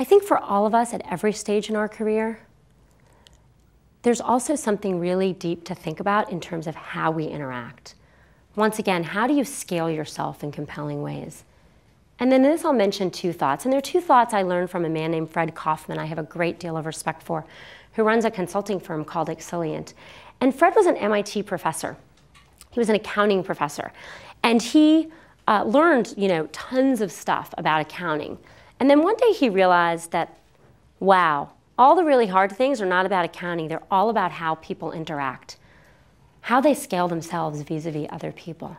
I think for all of us at every stage in our career, there's also something really deep to think about in terms of how we interact. Once again, how do you scale yourself in compelling ways? And then this I'll mention two thoughts. And there are two thoughts I learned from a man named Fred Kofman I have a great deal of respect for, who runs a consulting firm called Axialent. And Fred was an MIT professor. He was an accounting professor. And he uh, learned, you know, tons of stuff about accounting. And then one day he realized that, wow, all the really hard things are not about accounting. They're all about how people interact, how they scale themselves vis-a-vis other people.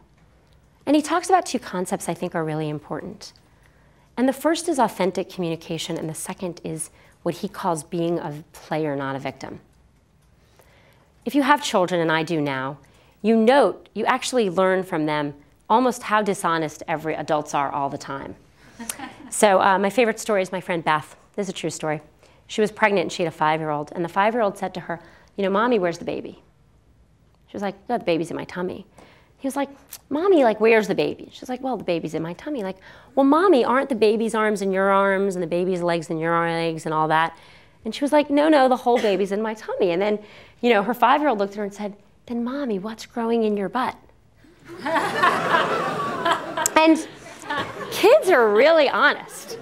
And he talks about two concepts I think are really important. And the first is authentic communication, and the second is what he calls being a player, not a victim. If you have children, and I do now, you note, you actually learn from them almost how dishonest every adults are all the time. So uh, my favorite story is my friend Beth. This is a true story. She was pregnant and she had a five-year-old, and the five-year-old said to her, you know, mommy, where's the baby? She was like, oh, the baby's in my tummy. He was like, mommy, like, where's the baby? She's like, well, the baby's in my tummy. Like, well, mommy, aren't the baby's arms in your arms and the baby's legs in your legs and all that? And she was like, no, no, the whole baby's in my tummy. And then, you know, her five-year-old looked at her and said, then mommy, what's growing in your butt? and kids are really honest.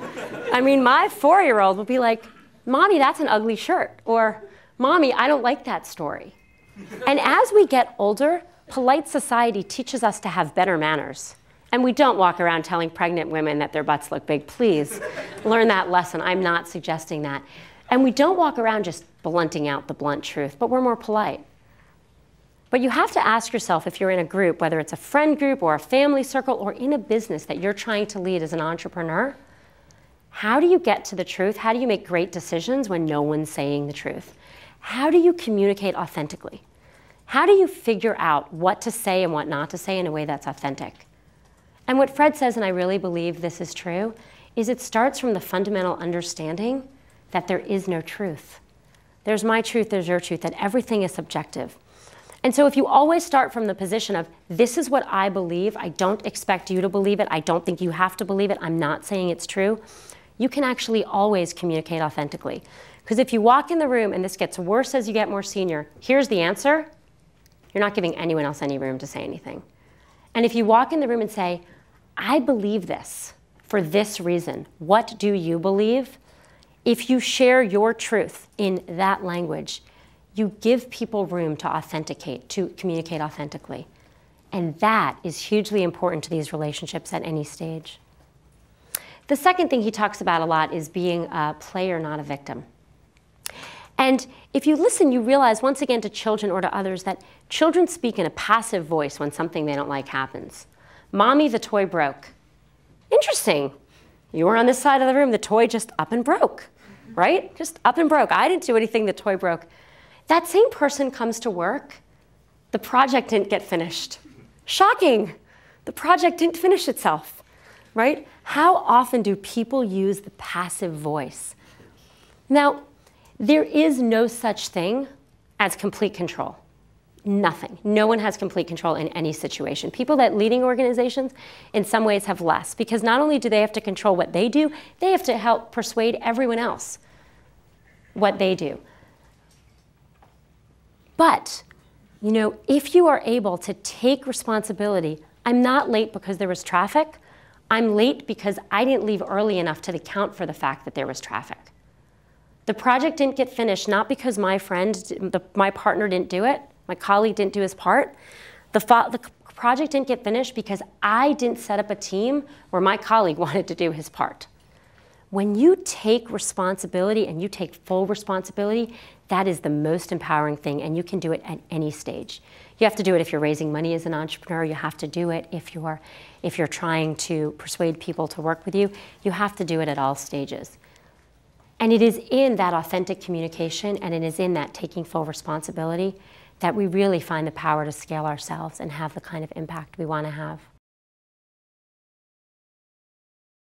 I mean, my four year old will be like, Mommy, that's an ugly shirt. Or, Mommy, I don't like that story. And as we get older, polite society teaches us to have better manners. And we don't walk around telling pregnant women that their butts look big. Please learn that lesson. I'm not suggesting that. And we don't walk around just blunting out the blunt truth, but we're more polite. But you have to ask yourself if you're in a group, whether it's a friend group or a family circle or in a business that you're trying to lead as an entrepreneur, how do you get to the truth? How do you make great decisions when no one's saying the truth? How do you communicate authentically? How do you figure out what to say and what not to say in a way that's authentic? And what Fred says, and I really believe this is true, is it starts from the fundamental understanding that there is no truth. There's my truth, there's your truth, that everything is subjective. And so if you always start from the position of, this is what I believe, I don't expect you to believe it, I don't think you have to believe it, I'm not saying it's true, you can actually always communicate authentically. Because if you walk in the room and this gets worse as you get more senior, here's the answer, you're not giving anyone else any room to say anything. And if you walk in the room and say, I believe this for this reason, what do you believe? If you share your truth in that language, you give people room to authenticate, to communicate authentically. And that is hugely important to these relationships at any stage. The second thing he talks about a lot is being a player, not a victim. And if you listen, you realize once again to children or to others that children speak in a passive voice when something they don't like happens. Mommy, the toy broke. Interesting. You were on this side of the room, the toy just up and broke, right? Just up and broke. I didn't do anything, the toy broke. That same person comes to work, the project didn't get finished. Shocking. The project didn't finish itself, right? How often do people use the passive voice? Now, there is no such thing as complete control. Nothing. No one has complete control in any situation. People that leading organizations in some ways have less because not only do they have to control what they do, they have to help persuade everyone else what they do. But, you know, if you are able to take responsibility, I'm not late because there was traffic. I'm late because I didn't leave early enough to account for the fact that there was traffic. The project didn't get finished not because my friend, the, my partner didn't do it, my colleague didn't do his part. The, the project didn't get finished because I didn't set up a team where my colleague wanted to do his part. When you take responsibility and you take full responsibility, that is the most empowering thing, and you can do it at any stage. You have to do it if you're raising money as an entrepreneur. You have to do it if you're, if you're trying to persuade people to work with you. You have to do it at all stages. And it is in that authentic communication and it is in that taking full responsibility that we really find the power to scale ourselves and have the kind of impact we want to have.